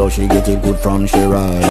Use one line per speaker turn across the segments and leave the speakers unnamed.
So she getting good from Shiraz.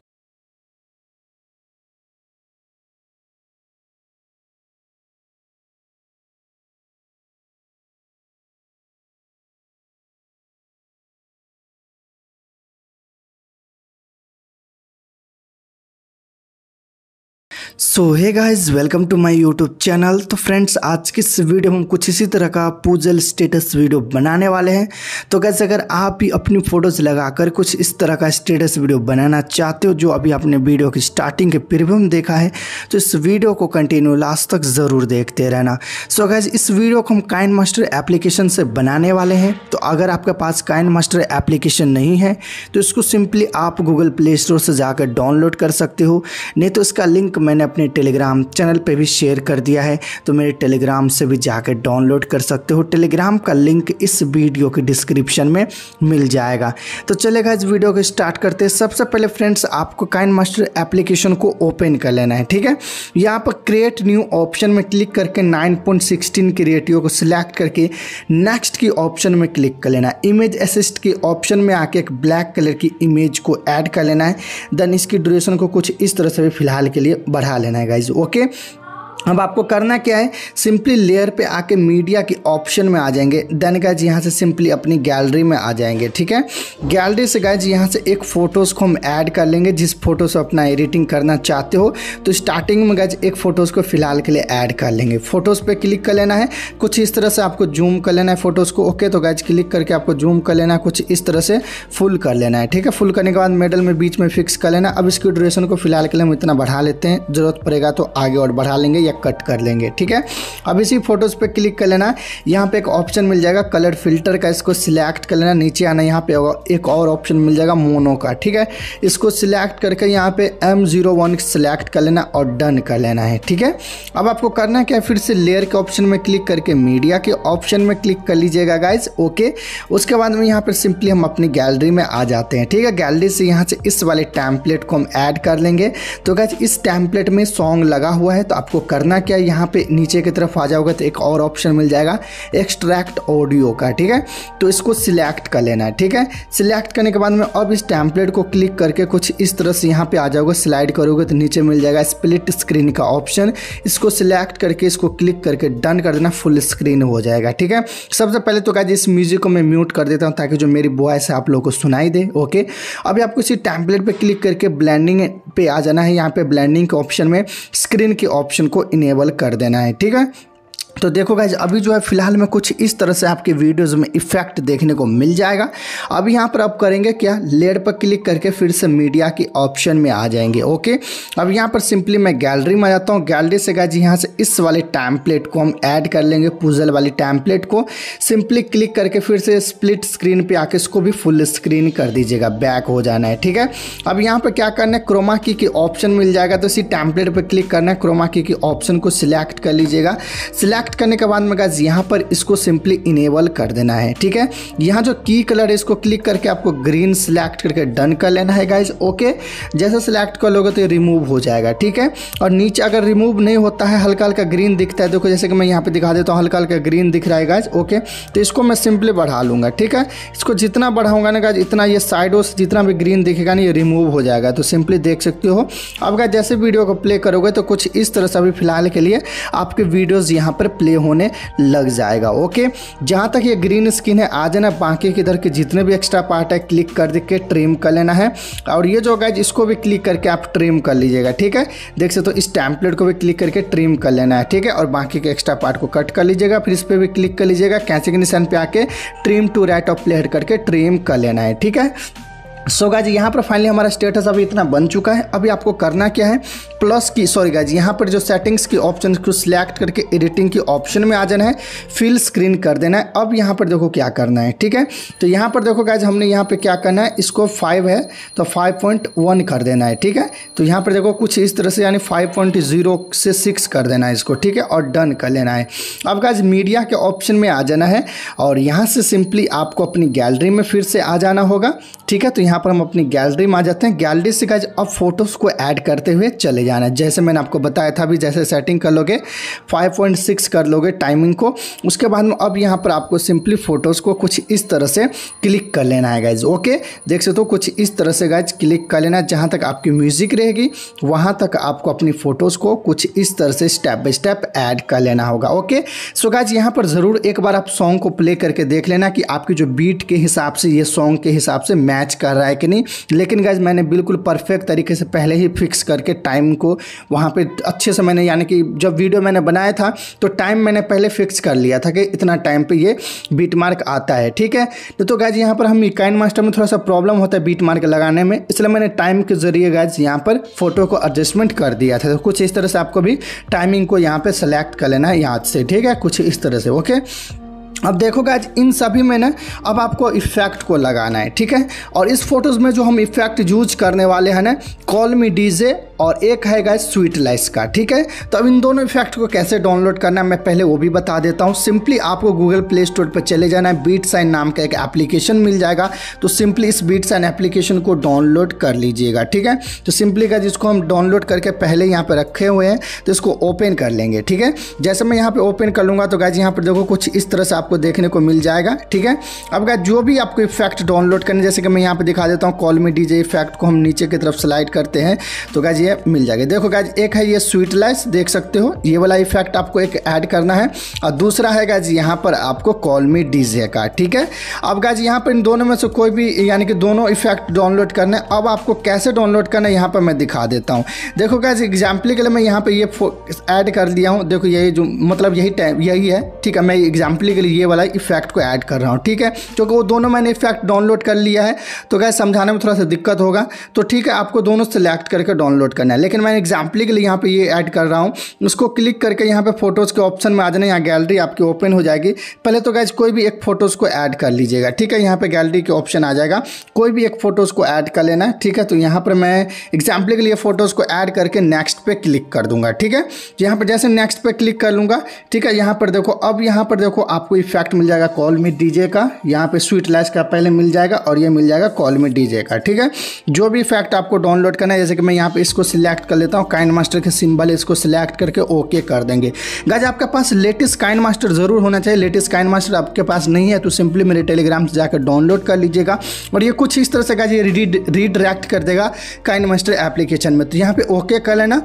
So hey guys welcome to my YouTube channel तो friends आज की इस video में हम कुछ इसी तरह का पूजल स्टेटस वीडियो बनाने वाले हैं। तो गैस अगर आप भी अपनी फ़ोटोज़ लगाकर कुछ इस तरह का स्टेटस वीडियो बनाना चाहते हो, जो अभी आपने वीडियो की स्टार्टिंग के प्रीव्यू में देखा है तो इस वीडियो को कंटिन्यू लास्ट तक ज़रूर देखते रहना। सो गैस इस वीडियो को हम काइन मास्टर एप्लीकेशन से बनाने वाले हैं। तो अगर आपके पास काइन मास्टर एप्लीकेशन नहीं है तो इसको सिंपली आप गूगल प्ले स्टोर से जाकर डाउनलोड कर सकते हो। नहीं तो इसका लिंक मैंने अपने टेलीग्राम चैनल पे भी शेयर कर दिया है। तो मेरे टेलीग्राम से भी जाकर डाउनलोड कर सकते हो। टेलीग्राम का लिंक इस वीडियो के डिस्क्रिप्शन में मिल जाएगा। तो चलेगा इस वीडियो को स्टार्ट करते हैं। सबसे पहले फ्रेंड्स आपको काइन मास्टर एप्लीकेशन को ओपन कर लेना है, ठीक है? यहाँ पर क्रिएट न्यू ऑप्शन में क्लिक करके 9.16 की रेटियो को सिलेक्ट करके नेक्स्ट की ऑप्शन में क्लिक कर लेना इमेज असिस्ट के ऑप्शन में आके एक ब्लैक कलर की इमेज को ऐड कर लेना है। देन इसकी ड्यूरेशन को कुछ इस तरह से भी फ़िलहाल के लिए बढ़ा लेना है गाइज़ ओके अब आपको करना क्या है? सिंपली लेयर पे आके मीडिया की ऑप्शन में आ जाएँगे। देन गाइज़ यहाँ से सिंपली अपनी गैलरी में आ जाएँगे, ठीक है? गैलरी से गाइज़ यहाँ से एक फ़ोटोज़ को हम ऐड कर लेंगे, जिस फ़ोटो से अपना एडिटिंग करना चाहते हो। तो स्टार्टिंग में गाइज़ एक फ़ोटोज़ को फ़िलहाल के लिए ऐड कर लेंगे। फ़ोटोज़ पर क्लिक कर लेना है। कुछ इस तरह से आपको जूम कर लेना है फ़ोटोज़ को। ओके तो गाइज़ क्लिक करके आपको जूम कर लेना है। कुछ इस तरह से फुल कर लेना है, ठीक है? फुल करने के बाद मेडल में, बीच में फिक्स कर लेना। अब इसकी ड्यूरेशन को फ़िलहाल के लिए हम इतना बढ़ा लेते हैं। ज़रूरत पड़ेगा तो आगे और बढ़ा लेंगे। या कट कर लेंगे, ठीक है? अब इसी फ़ोटोज़ पे क्लिक कर लेना। यहाँ पे एक ऑप्शन मिल जाएगा कलर फ़िल्टर का, इसको सिलेक्ट कर लेना। नीचे आना, यहाँ पे एक और ऑप्शन मिल जाएगा मोनो का, ठीक है? इसको सिलेक्ट करके यहाँ पे एम ज़ीरो वन सिलेक्ट कर लेना और डन कर लेना है, ठीक है? अब आपको करना क्या? फिर से लेयर के ऑप्शन में क्लिक करके मीडिया के ऑप्शन में क्लिक कर लीजिएगा गाइज़ ओके उसके बाद में यहाँ पर सिंपली हम अपनी गैलरी में आ जाते हैं, ठीक है? गैलरी से यहाँ से इस वाले टैंपलेट को हम ऐड कर लेंगे। तो गाइज़ इस टैंपलेट में सॉन्ग लगा हुआ है तो आपको करना क्या यहाँ पे नीचे की तरफ़ आ जाओगे तो एक और ऑप्शन मिल जाएगा एक्सट्रैक्ट ऑडियो का, ठीक है? तो इसको सिलेक्ट कर लेना है, ठीक है? सिलेक्ट करने के बाद में अब इस टैंपलेट को क्लिक करके कुछ इस तरह से यहाँ पे आ जाओगे स्लाइड करोगे तो नीचे मिल जाएगा स्प्लिट स्क्रीन का ऑप्शन इसको सिलेक्ट करके इसको क्लिक करके डन कर देना फुल स्क्रीन हो जाएगा, ठीक है? सबसे पहले तो क्या इस म्यूज़िक को मैं म्यूट कर देता हूँ ताकि जो मेरी वॉइस है आप लोगों को सुनाई दे ओके अभी आपको इसी टैंपलेट पर क्लिक करके ब्लैंडिंग पे आ जाना है, यहाँ पे ब्लैंडिंग के ऑप्शन में स्क्रीन के ऑप्शन को इनेबल कर देना है ठीक है? तो देखो गाइज़ अभी जो है फ़िलहाल में कुछ इस तरह से आपके वीडियोज़ में इफ़ेक्ट देखने को मिल जाएगा। अब यहाँ पर आप करेंगे क्या? लेड पर क्लिक करके फिर से मीडिया की ऑप्शन में आ जाएँगे ओके अब यहाँ पर सिंपली मैं गैलरी में जाता हूँ। गैलरी से गाइज़ यहाँ से इस वाले टैंपलेट को हम ऐड कर लेंगे पुजल वाली टैंपलेट को। सिंपली क्लिक करके फिर से स्प्लिट स्क्रीन पर आके इसको भी फुल स्क्रीन कर दीजिएगा। बैक हो जाना है, ठीक है? अब यहाँ पर क्या करना है? क्रोमा की ऑप्शन मिल जाएगा। तो इसी टैंपलेट पर क्लिक करना है। क्रोमा की ऑप्शन को सिलेक्ट कर लीजिएगा। सिलेक्ट सेलेक्ट करने के बाद में यहाँ पर इसको सिंपली इनेबल कर देना है, ठीक है? यहाँ जो की कलर है, इसको क्लिक करके आपको ग्रीन सिलेक्ट करके डन कर लेना है गाइज़ ओके जैसे सिलेक्ट कर लोगे तो ये रिमूव हो जाएगा, ठीक है? और नीचे अगर रिमूव नहीं होता है, हल्का हल्का ग्रीन दिखता है, देखो, जैसे कि मैं यहाँ पे दिखा देता हूँ, हल्का हल्का ग्रीन दिख रहा है गाइज़ ओके तो इसको मैं सिंपली बढ़ा लूँगा, ठीक है? इसको जितना बढ़ाऊँगा ना गाइज़ इतना ये साइडों से जितना भी ग्रीन दिखेगा ना, ये रिमूव हो जाएगा तो सिंपली देख सकते हो। अब गाइज़ जैसे वीडियो को प्ले करोगे तो कुछ इस तरह से अभी फ़िलहाल के लिए आपके वीडियोज़ यहाँ पर प्ले होने लग जाएगा ओके जहाँ तक ये ग्रीन स्किन है आ जाना बाकी के इधर के जितने भी एक्स्ट्रा पार्ट है क्लिक कर के ट्रिम कर लेना है। और ये जो गाइज़ इसको भी क्लिक करके आप ट्रिम कर लीजिएगा, ठीक है? देख सकते हो, इस टैंपलेट को भी क्लिक करके ट्रिम कर लेना है, ठीक है? और बाकी के एक्स्ट्रा पार्ट को कट कर लीजिएगा, फिर इस पर भी क्लिक कर लीजिएगा कैंसी के निशान पे आके trim to right of player करके ट्रिम कर लेना है, ठीक है? सो so गाज यहाँ पर फाइनली हमारा स्टेटस अभी इतना बन चुका है। अभी आपको करना क्या है? प्लस की सॉरी गाज यहाँ पर जो सेटिंग्स की ऑप्शन को सिलेक्ट करके एडिटिंग की ऑप्शन में आ जाना है। फिल स्क्रीन कर देना है। अब यहाँ पर देखो क्या करना है, ठीक है? तो यहाँ पर देखो गाज हमने यहाँ पर क्या करना है? इसको फाइव है तो फाइव कर देना है, ठीक है? तो यहाँ पर देखो कुछ इस तरह से, यानी फाइव से सिक्स कर देना है इसको, ठीक है? और डन कर लेना है। अब गाज मीडिया के ऑप्शन में आ जाना है। और यहाँ से सिंपली आपको अपनी गैलरी में फिर से आ जाना होगा, ठीक है? तो यहाँ पर हम अपनी गैलरी में आ जाते हैं। गैलरी से गाइज़ अब फ़ोटोज़ को ऐड करते हुए चले जाना है। जैसे मैंने आपको बताया था अभी, जैसे सेटिंग कर लोगे 5.6 कर लोगे टाइमिंग को। उसके बाद में अब यहाँ पर आपको सिंपली फ़ोटोज़ को कुछ इस तरह से क्लिक कर लेना है गाइज़ ओके देख सकते हो, कुछ इस तरह से गाइज़ क्लिक कर लेना है, जहाँ तक आपकी म्यूज़िक रहेगी, वहाँ तक आपको अपनी फ़ोटोज़ को कुछ इस तरह से स्टेप बाई स्टेप ऐड कर लेना होगा ओके सो गाइज़ यहाँ पर ज़रूर एक बार आप सॉन्ग को प्ले करके देख लेना कि आपकी जो बीट के हिसाब से, ये सॉन्ग के हिसाब से मैच कर रहा है कि नहीं। लेकिन गाइज़ मैंने बिल्कुल परफेक्ट तरीके से पहले ही फिक्स करके टाइम को वहाँ पर अच्छे से मैंने यानी कि जब वीडियो मैंने बनाया था तो टाइम मैंने पहले फिक्स कर लिया था कि इतना टाइम पे ये बीट मार्क आता है ठीक है? तो, तो गाइज़ यहाँ पर हम काइन मास्टर में थोड़ा सा प्रॉब्लम होता है बीट मार्क लगाने में इसलिए मैंने टाइम के ज़रिए गैज यहाँ पर फ़ोटो को एडजस्टमेंट कर दिया था। तो कुछ इस तरह से आपको भी टाइमिंग को यहाँ पे सेलेक्ट कर लेना है याद से ठीक है? कुछ इस तरह से ओके अब देखो गाइज़ इन सभी में ना, अब आपको इफ़ेक्ट को लगाना है, ठीक है? और इस फ़ोटोज़ में जो हम इफ़ेक्ट यूज़ करने वाले हैं ना कॉल मी डीजे और एक है गाइज़ स्वीट लाइस का, ठीक है? तो अब इन दोनों इफ़ेक्ट को कैसे डाउनलोड करना है, मैं पहले वो भी बता देता हूँ। सिंपली आपको गूगल प्ले स्टोर पर चले जाना है बीट साइन नाम का एक एप्लीकेशन मिल जाएगा। तो सिंपली इस बीट साइन एप्लीकेशन को डाउनलोड कर लीजिएगा, ठीक है? तो सिंपली गाइज़ इसको हम डाउनलोड करके पहले यहाँ पर रखे हुए हैं तो इसको ओपन कर लेंगे, ठीक है? जैसे मैं यहाँ पर ओपन कर लूँगा तो गाइज़ यहाँ पर देखो कुछ इस तरह से आपको देखने को मिल जाएगा, ठीक है? अब गाइज़ जो भी आपको इफ़ेक्ट डाउनलोड करने, जैसे कि मैं यहाँ पर दिखा देता हूँ कॉल मी डीजे इफ़ेक्ट को हम नीचे की तरफ़ स्लाइड करते हैं तो गाइज़ ये मिल जाएगा। देखो गाइज़ एक है ये स्वीट लाइस देख सकते हो, ये वाला इफ़ेक्ट आपको एक ऐड करना है, और दूसरा है गाइज़ यहाँ पर आपको कॉल मी डीजे का, ठीक है? अब गाइज़ यहाँ पर इन दोनों में से कोई भी, यानी कि दोनों इफ़ेक्ट डाउनलोड करना है, अब आपको कैसे डाउनलोड करना है, यहाँ पर मैं दिखा देता हूँ। देखो गाइज़ एग्ज़ाम्पल के लिए मैं यहाँ पर ये ऐड कर दिया हूँ। देखो यही जो मतलब यही टाइम यही है, ठीक है? मैं एग्ज़ाम्पल के लिए ये वाला इफ़ेक्ट को ऐड कर रहा हूँ, ठीक है? क्योंकि वो दोनों मैंने इफ़ेक्ट डाउनलोड कर लिया है तो गाइज़ समझाने में थोड़ा सा दिक्कत होगा। तो ठीक है, आपको दोनों सेलेक्ट करके डाउनलोड करना है। लेकिन मैंने एग्ज़ाम्पल के लिए यहाँ पे ये ऐड कर रहा हूँ। उसको क्लिक करके यहाँ पे फ़ोटोज़ के ऑप्शन में आ जाना, यहाँ गैलरी आपकी ओपन हो जाएगी। पहले तो गाइज़ कोई भी एक फ़ोटोज़ को ऐड कर लीजिएगा, ठीक है? यहाँ पे गैलरी के ऑप्शन आ जाएगा। कोई भी एक फ़ोटोज़ को ऐड कर लेना, ठीक है? तो यहाँ पर मैं एग्ज़ाम्पल के लिए फ़ोटोज़ को ऐड करके नेक्स्ट पे क्लिक कर दूँगा, ठीक है? यहाँ पर जैसे नेक्स्ट पे क्लिक कर लूँगा, ठीक है? यहाँ पर देखो, अब यहाँ पर देखो, आपको इफ़ेक्ट मिल जाएगा कॉल में डीजे का। यहाँ पे स्वीट लाइस का पहले मिल जाएगा और ये मिल जाएगा कॉल में डीजे का, ठीक है? जो भी इफ़ेक्ट आपको डाउनलोड करना है, जैसे कि मैं यहाँ पे इसको सिलेक्ट कर लेता हूँ काइन मास्टर के सिंबल इसको सिलेक्ट करके ओके कर देंगे। गाज आपके पास लेटेस्ट काइन मास्टर ज़रूर होना चाहिए। लेटेस्ट काइन मास्टर आपके पास नहीं है तो सिंपली मेरे टेलीग्राम से जाकर डाउनलोड कर लीजिएगा। और ये कुछ इस तरह से गाज ये रीडायरेक्ट कर देगा काइन मास्टर एप्लीकेशन में। तो यहाँ पे ओके कर लेना।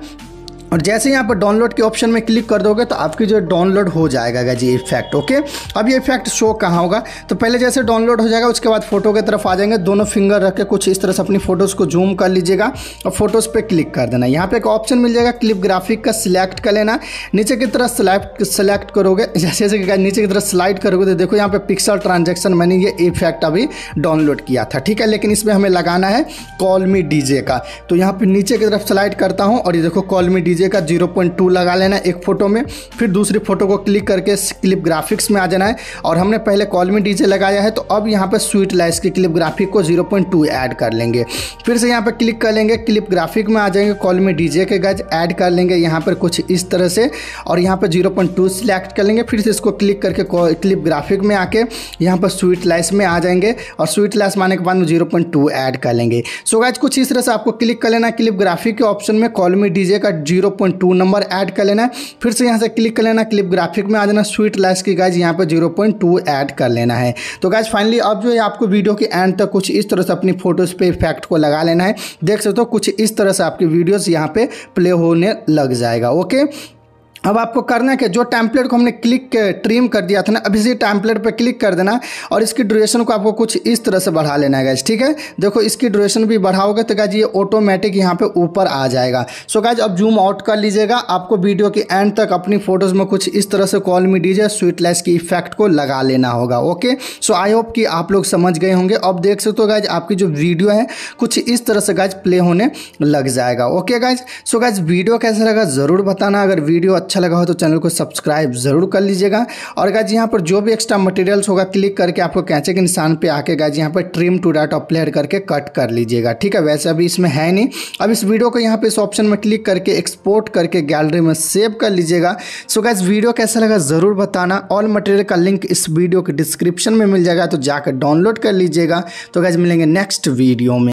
और जैसे यहाँ पर डाउनलोड के ऑप्शन में क्लिक कर दोगे तो आपकी जो डाउनलोड हो जाएगा जी इफ़ेक्ट ओके अब ये इफ़ेक्ट शो कहाँ होगा? तो पहले जैसे डाउनलोड हो जाएगा, उसके बाद फ़ोटो की तरफ़ आ जाएँगे। दोनों फिंगर रख के कुछ इस तरह से अपनी फ़ोटोज़ को जूम कर लीजिएगा और फ़ोटोज़ पे क्लिक कर देना। यहाँ पे एक ऑप्शन मिल जाएगा क्लिप ग्राफिक का सिलेक्ट कर लेना। नीचे की तरफ़ सिलेक्ट करोगे। जैसे जैसे नीचे की तरफ़ स्लाइड करोगे तो देखो यहाँ पर पिक्सल ट्रांजेक्शन मैंने ये इफ़ेक्ट अभी डाउनलोड किया था, ठीक है? लेकिन इसमें हमें लगाना है कॉल मी डीजे का। तो यहाँ पर नीचे की तरफ़ स्लाइड करता हूँ और ये देखो कॉल मी डीजे का ज़ीरो पॉइंट टू लगा लेना एक फ़ोटो में, फिर दूसरी फ़ोटो को क्लिक करके क्लिप ग्राफिक्स में आ जाना है। और हमने पहले कॉल में डीजे लगाया है तो अब यहाँ पर स्वीट लाइस की क्लिप ग्राफिक को ज़ीरो पॉइंट टू ऐड कर लेंगे। फिर से यहाँ पर क्लिक कर लेंगे, क्लिप ग्राफिक में आ जाएँगे, कॉल में डीजे के गज ऐड कर लेंगे यहाँ पर कुछ इस तरह से। और यहाँ पर ज़ीरो पॉइंट टू सिलेक्ट कर लेंगे, फिर से इसको क्लिक करके क्लिप ग्राफिक में आके यहाँ पर स्वीट लाइस में आ जाएँगे। और स्वीट लाइस माने के बाद में ज़ीरो पॉइंट टू ऐड कर लेंगे। सो गाइज़ कुछ इस तरह से आपको क्लिक कर लेना, क्लिप ग्राफिक के ऑप्शन में कॉल में डीजे का zero point two number add कर लेना है। फिर से यहाँ से क्लिक कर लेना क्लिप ग्राफिक में आ जाना स्वीट लाइस की गाइज़ यहाँ पर ज़ीरो पॉइंट टू ऐड कर लेना है। तो गाइज़ फाइनली अब जो है आपको वीडियो के एंड तक कुछ इस तरह से अपनी फ़ोटोज़ पे इफ़ेक्ट को लगा लेना है। देख सकते हो, कुछ इस तरह से आपकी वीडियोज़ यहाँ पे प्ले होने लग जाएगा ओके अब आपको करना है जो टैंपलेट को हमने क्लिक ट्रिम कर दिया था ना, अभी इसी टैंपलेट पर क्लिक कर देना और इसकी ड्यूरेशन को आपको कुछ इस तरह से बढ़ा लेना है गैज ठीक है? देखो, इसकी ड्यूरेशन भी बढ़ाओगे तो गैज ये ऑटोमेटिक यहाँ पे ऊपर आ जाएगा। सो गैज अब जूम आउट कर लीजिएगा। आपको वीडियो के एंड तक अपनी फ़ोटोज़ में कुछ इस तरह से कॉल मी डीजे स्वीटलेस की इफ़ेक्ट को लगा लेना होगा ओके सो आई होप कि आप लोग समझ गए होंगे। अब देख सकते हो गैज आपकी जो वीडियो है, कुछ इस तरह से गैज प्ले होने लग जाएगा okay guys so guys video कैसा लगा? ज़रूर बताना। अगर वीडियो अच्छा अच्छा लगा हो तो चैनल को सब्सक्राइब ज़रूर कर लीजिएगा। और गाइज़ यहाँ पर जो भी एक्स्ट्रा मटेरियल्स होगा क्लिक करके आपको कैंचे के निशान पे आके गाइज़ यहाँ पर ट्रिम टू डाट अपलेयर करके कट कर लीजिएगा। ठीक है, वैसे अभी इसमें है नहीं। अब इस वीडियो को यहाँ पर इस ऑप्शन में क्लिक करके एक्सपोर्ट करके गैलरी में सेव कर लीजिएगा। सो गाइज़ वीडियो कैसा लगा ज़रूर बताना। ऑल मटेरियल का लिंक इस वीडियो के डिस्क्रिप्शन में मिल जाएगा तो जाकर डाउनलोड कर लीजिएगा। तो गाइज़ मिलेंगे नेक्स्ट वीडियो में।